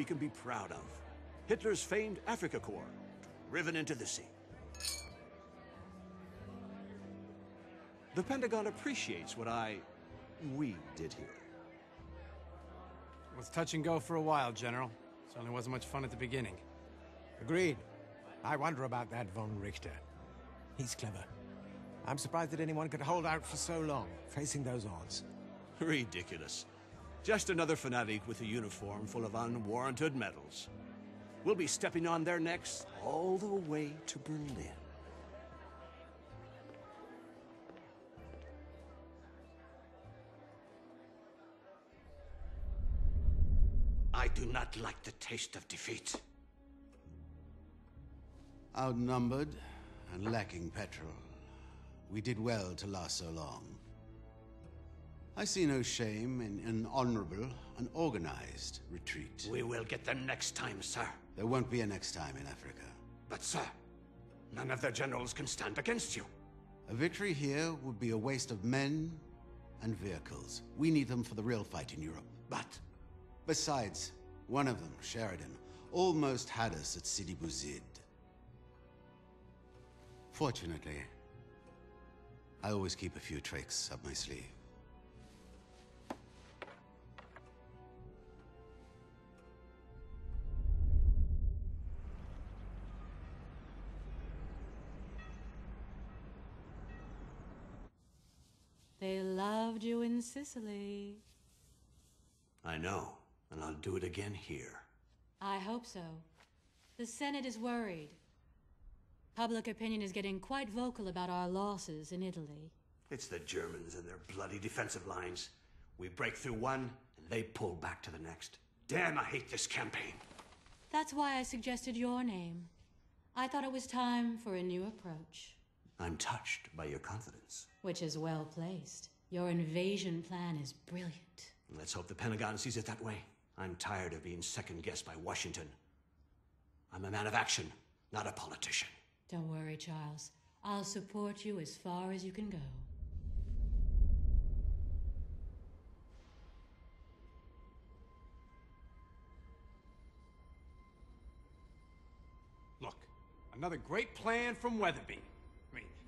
we can be proud of. Hitler's famed Afrika Korps, driven into the sea. The Pentagon appreciates what I... we did here. It was touch and go for a while, General. Certainly wasn't much fun at the beginning. Agreed. I wonder about that von Richter. He's clever. I'm surprised that anyone could hold out for so long, facing those odds. Ridiculous. Just another fanatic with a uniform full of unwarranted medals. We'll be stepping on their necks all the way to Berlin. I do not like the taste of defeat. Outnumbered and lacking petrol, we did well to last so long. I see no shame in an honorable and organized retreat. We will get them next time, sir. There won't be a next time in Africa. But, sir, none of their generals can stand against you. A victory here would be a waste of men and vehicles. We need them for the real fight in Europe. But Besides, one of them, Sheridan, almost had us at Sidi Bouzid. Fortunately, I always keep a few tricks up my sleeve. In Sicily. I know, and I'll do it again here. I hope so. The Senate is worried. Public opinion is getting quite vocal about our losses in Italy. It's the Germans and their bloody defensive lines. We break through one, and they pull back to the next. Damn, I hate this campaign. That's why I suggested your name. I thought it was time for a new approach. I'm touched by your confidence. Which is well placed. Your invasion plan is brilliant. Let's hope the Pentagon sees it that way. I'm tired of being second guessed by Washington. I'm a man of action, not a politician. Don't worry, Charles. I'll support you as far as you can go. Look, another great plan from Weatherby.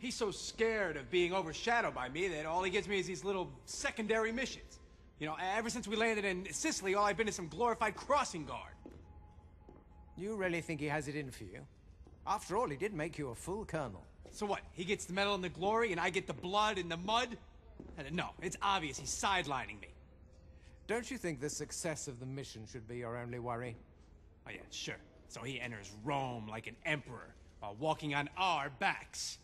He's so scared of being overshadowed by me that all he gives me is these little secondary missions. You know, ever since we landed in Sicily, all I've been is some glorified crossing guard. You really think he has it in for you? After all, he did make you a full colonel. So what? He gets the medal and the glory, and I get the blood and the mud? And no, it's obvious he's sidelining me. Don't you think the success of the mission should be your only worry? Oh yeah, sure. So he enters Rome like an emperor while walking on our backs.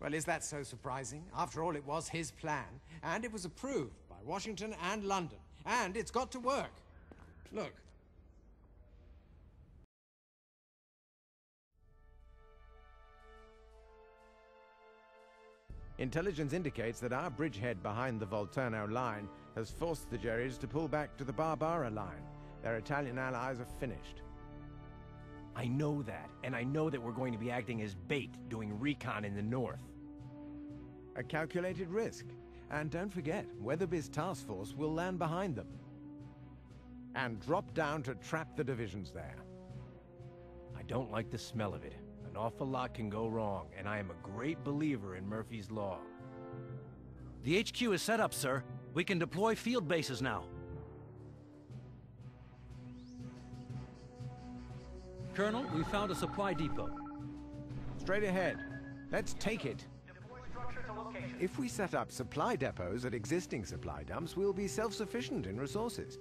Well, is that so surprising? After all, it was his plan, and it was approved by Washington and London, and it's got to work. Look. Intelligence indicates that our bridgehead behind the Volturno line has forced the Jerrys to pull back to the Barbara line. Their Italian allies are finished. I know that, and I know that we're going to be acting as bait, doing recon in the north. A calculated risk. And don't forget, Weatherby's task force will land behind them. And drop down to trap the divisions there. I don't like the smell of it. An awful lot can go wrong, and I am a great believer in Murphy's Law. The HQ is set up, sir. We can deploy field bases now. Colonel, we found a supply depot. Straight ahead. Let's take it. If we set up supply depots at existing supply dumps, we'll be self-sufficient in resources.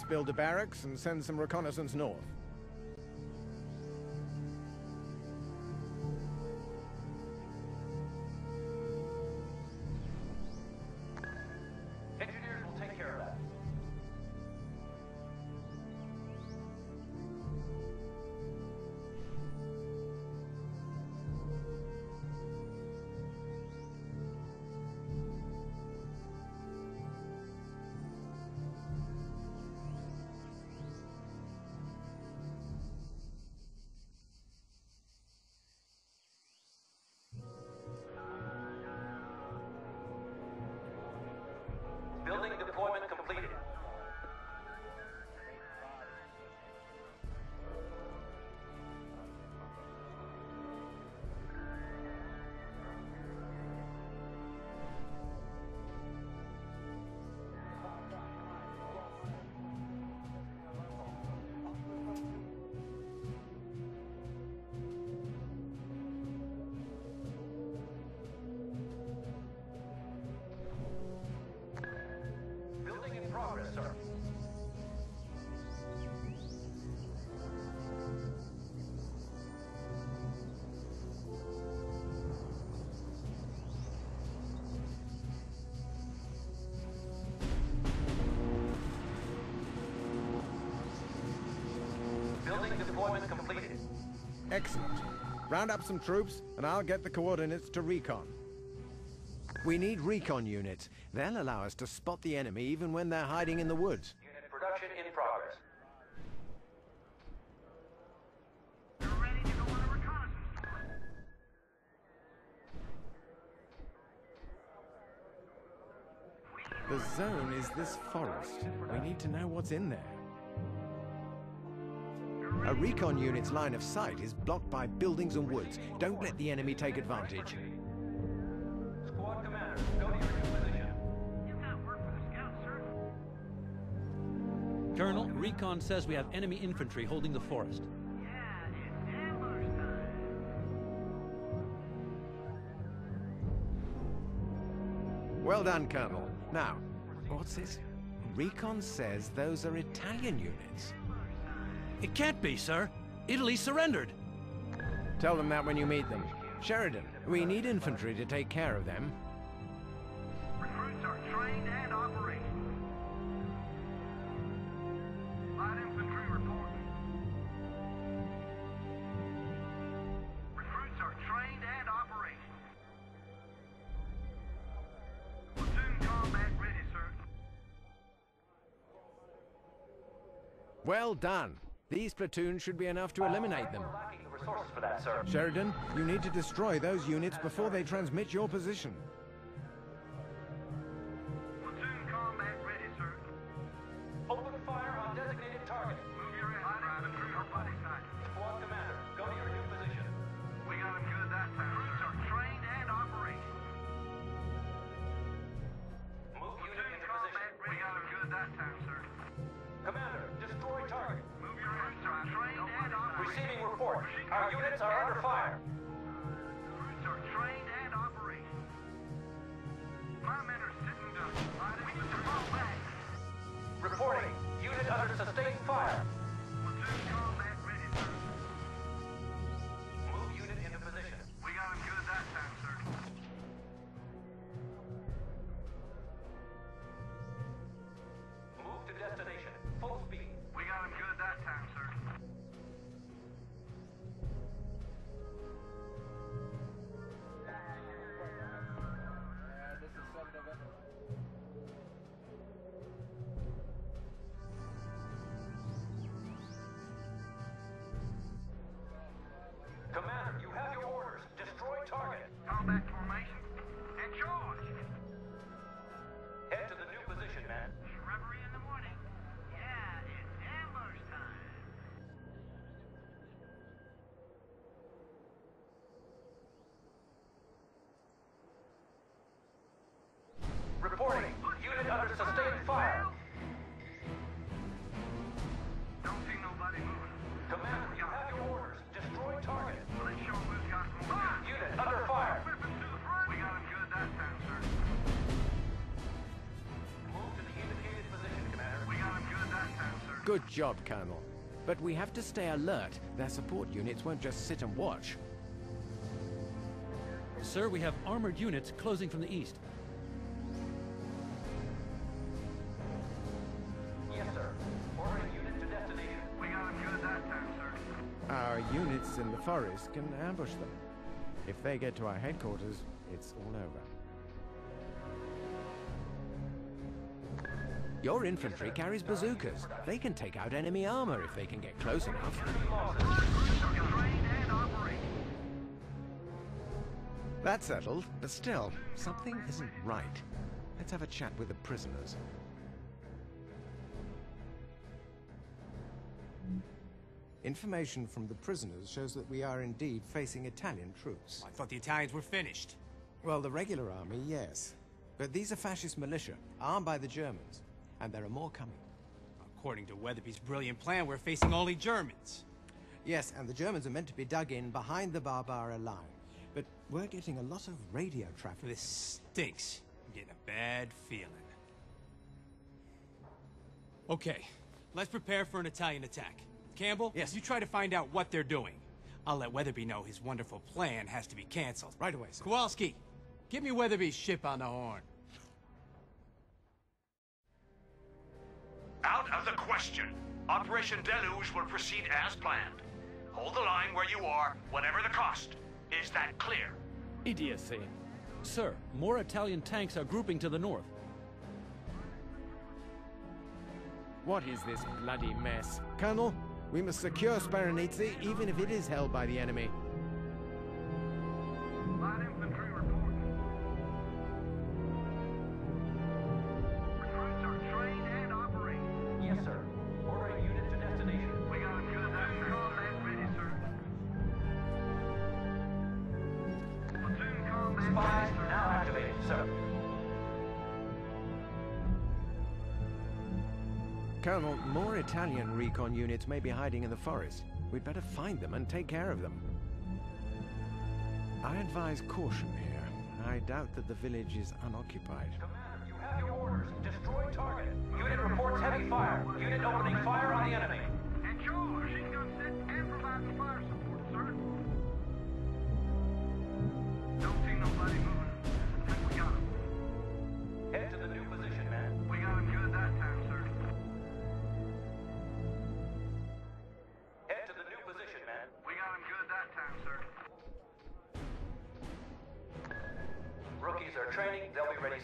Let's build a barracks and send some reconnaissance north. Building deployment completed. Excellent. Round up some troops, and I'll get the coordinates to recon. We need recon units. They'll allow us to spot the enemy even when they're hiding in the woods. Unit production in progress. The zone is this forest. We need to know what's in there. A recon unit's line of sight is blocked by buildings and woods. Don't let the enemy take advantage. Squad commander, go to your new position. Colonel, Recon says we have enemy infantry holding the forest. Well done, Colonel. Now, what's this? Recon says those are Italian units. It can't be, sir. Italy surrendered. Tell them that when you meet them. Sheridan, we need infantry to take care of them. Recruits are trained and operational. Light infantry reporting. Recruits are trained and operational. Platoon combat ready, sir. Well done. These platoons should be enough to eliminate them. We're lacking the resources for that. Sheridan, you need to destroy those units before they transmit your position. Our units are under fire. Recruits are trained and operational. My men are sitting ducks. Light infantry fall back. Reporting. Unit under sustained fire. Reporting. Unit under sustained fire. Don't see nobody moving. Commander, you have your orders. Destroy target. Well, let's show 'em who's got more. Unit under fire. Weapons to the front. We got 'em good that time, sir. Move to the indicated position, Commander. We got 'em good that time, sir. Good job, Colonel. But we have to stay alert. Their support units won't just sit and watch. Sir, we have armored units closing from the east. Units in the forest can ambush them. If they get to our headquarters, it's all over. Your infantry carries bazookas. They can take out enemy armor if they can get close enough. Recruits are trained and operational. That's settled, but still, something isn't right. Let's have a chat with the prisoners. Information from the prisoners shows that we are indeed facing Italian troops. I thought the Italians were finished. Well, the regular army, yes. But these are fascist militia, armed by the Germans. And there are more coming. According to Weatherby's brilliant plan, we're facing only Germans. Yes, and the Germans are meant to be dug in behind the Barbara line. But we're getting a lot of radio traffic. This stinks. I'm getting a bad feeling. Okay, let's prepare for an Italian attack. Campbell, Yes. you try to find out what they're doing. I'll let Weatherby know his wonderful plan has to be canceled. Right away, sir. Kowalski, give me Weatherby's ship on the horn. Out of the question. Operation Deluge will proceed as planned. Hold the line where you are, whatever the cost. Is that clear? Idiocy. Sir, more Italian tanks are grouping to the north. What is this bloody mess? Colonel, we must secure Sparanise even if it is held by the enemy. Italian recon units may be hiding in the forest. We'd better find them and take care of them. I advise caution here. I doubt that the village is unoccupied. Commander, you have your orders. Destroy target. Unit reports heavy fire. Unit opening fire on the enemy.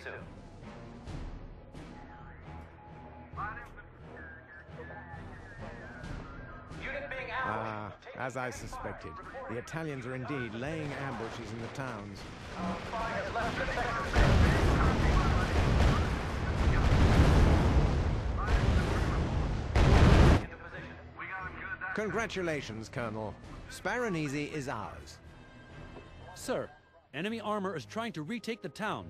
They'll be ready soon. Light infantry. Unit being ambushed. Ah, as I suspected. The Italians are indeed laying ambushes in the towns. Our spy has left the sector. Into position. We got 'em good that Congratulations, Colonel. Sparanise is ours. Sir, enemy armor is trying to retake the town.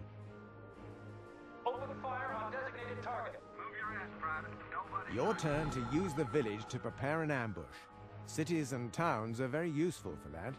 Your turn to use the village to prepare an ambush. Cities and towns are very useful for that.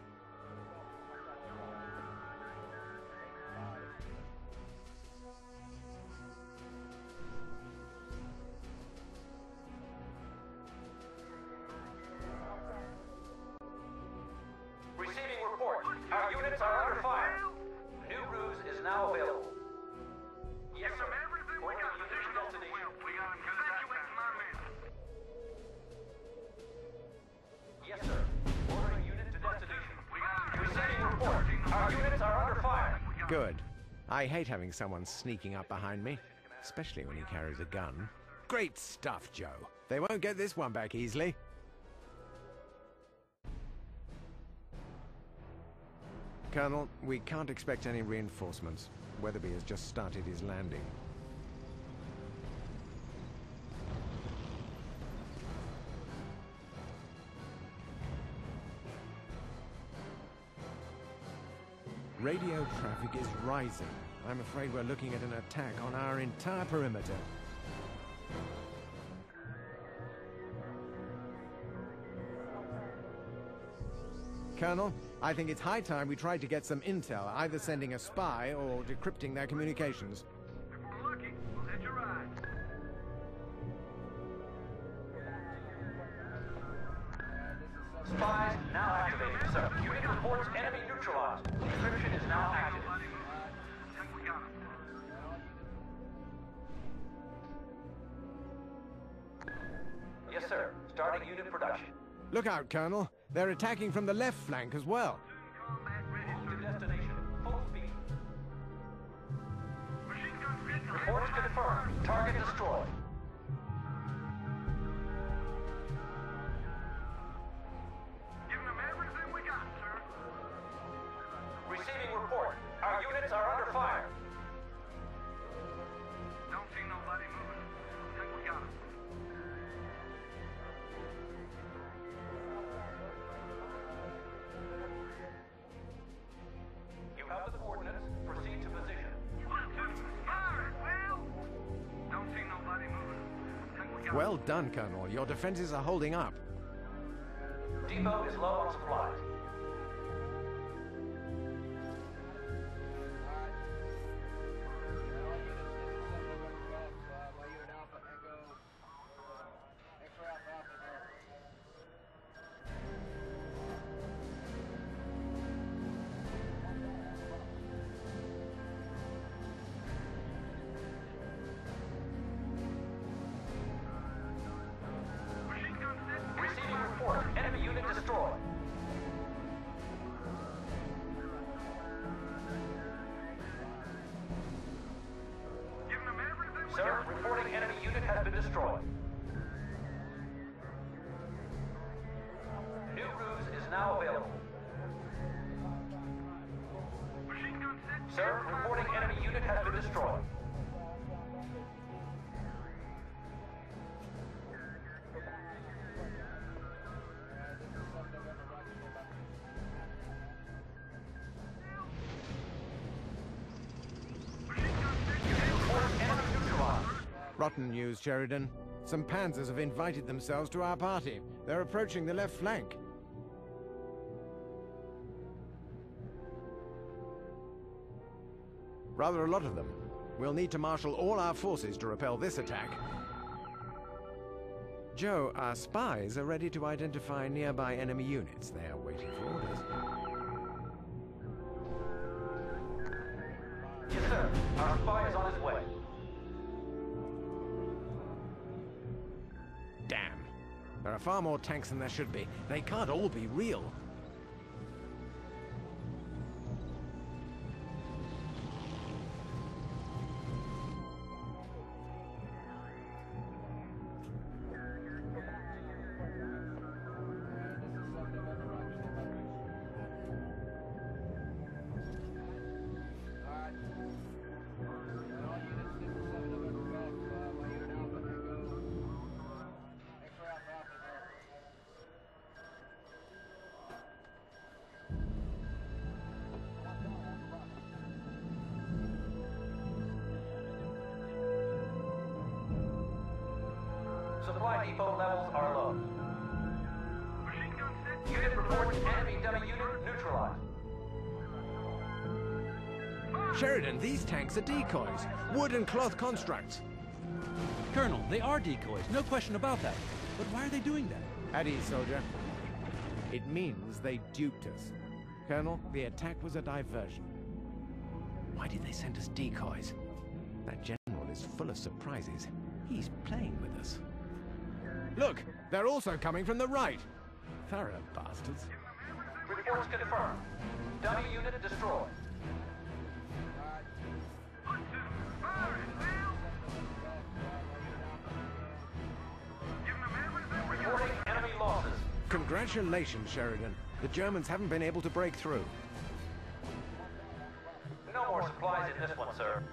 Good. I hate having someone sneaking up behind me, especially when he carries a gun. Great stuff, Joe. They won't get this one back easily. Colonel, we can't expect any reinforcements. Weatherby has just started his landing. Radio traffic is rising. I'm afraid we're looking at an attack on our entire perimeter. Colonel, I think it's high time we tried to get some intel, either sending a spy or decrypting their communications. Look out, Colonel. They're attacking from the left flank as well. Confirmed. Target destroyed. Well done, Colonel. Your defenses are holding up. Depot is low on supplies. Destroyed. Rotten news, Sheridan. Some panzers have invited themselves to our party. They're approaching the left flank. Rather a lot of them. We'll need to marshal all our forces to repel this attack. Joe, our spies are ready to identify nearby enemy units. They are waiting for orders. Yes, sir. Our spy is on his way. There are far more tanks than there should be. They can't all be real. Supply depot levels are low. Machine gun set. Unit reports enemy dummy unit neutralized. Sheridan, these tanks are decoys. Wood and cloth constructs. Colonel, they are decoys, no question about that. But why are they doing that? At ease, soldier. It means they duped us. Colonel, the attack was a diversion. Why did they send us decoys? That general is full of surprises. He's playing with us. Look, they're also coming from the right. Thorough bastards. Reports confirmed. Dummy unit destroyed. Fire it, Bill. Giving them everything we got. Reporting enemy losses. Congratulations, Sheridan. The Germans haven't been able to break through. No more supplies in this one, sir.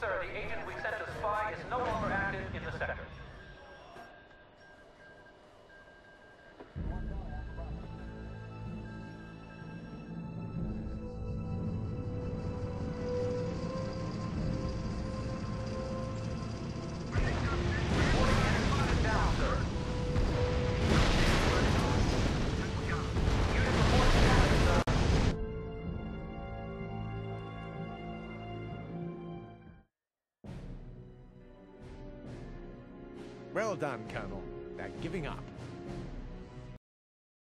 Sir, the agent we Well done, Colonel. They're giving up.